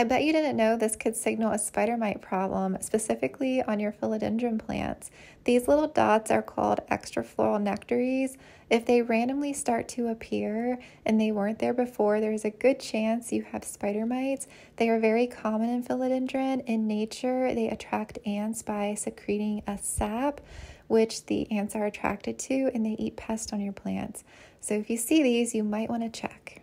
I bet you didn't know this could signal a spider mite problem, specifically on your philodendron plants. These little dots are called extrafloral nectaries. If they randomly start to appear and they weren't there before, there's a good chance you have spider mites. They are very common in philodendron. In nature, they attract ants by secreting a sap, which the ants are attracted to, and they eat pests on your plants. So if you see these, you might want to check.